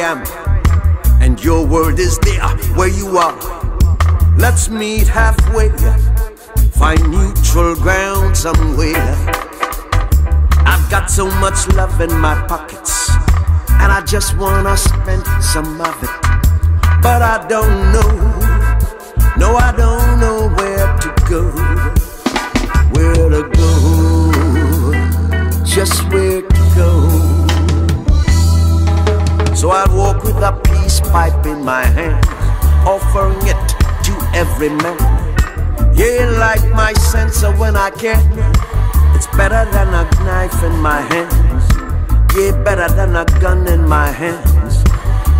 am, and your world is there where you are. Let's meet halfway, find neutral ground somewhere. I've got so much love in my pockets, and I just wanna spend some of it. But I don't know, no, I don't know where to go, where to go, just where to go. So I walk with a peace pipe in my hand, offering it to every man. Yeah, like my censer when I can. It's better than a knife in my hands. Yeah, better than a gun in my hands.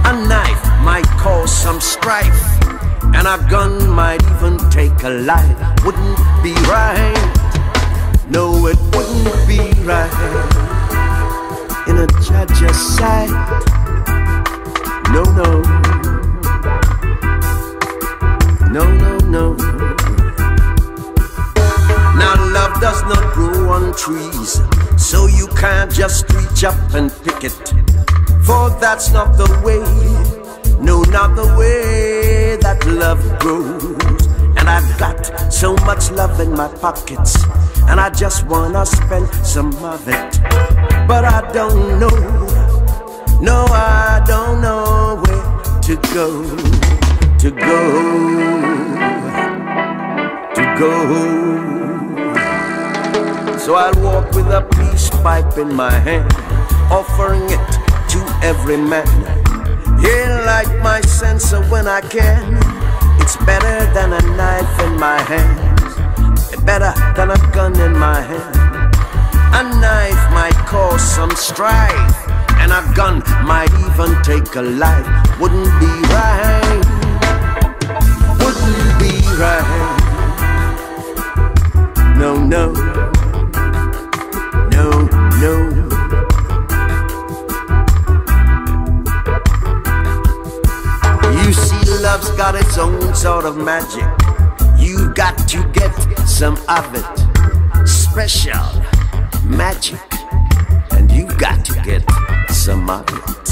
A knife might cause some strife, and a gun might even take a life. Wouldn't be right. No, it wouldn't be right in a judge's sight. Trees, so you can't just reach up and pick it. For that's not the way, no, not the way that love grows. And I've got so much love in my pockets, and I just wanna spend some of it. But I don't know, no, I don't know where to go, to go, to go. So I'll walk with a peace pipe in my hand, offering it to every man. Yeah, like my censer when I can. It's better than a knife in my hands, better than a gun in my hand. A knife might cause some strife, and a gun might even take a life. Wouldn't be right. Wouldn't be right. No. No, its own sort of magic. You've got to get some of it. Special magic. And you've got to get some of it.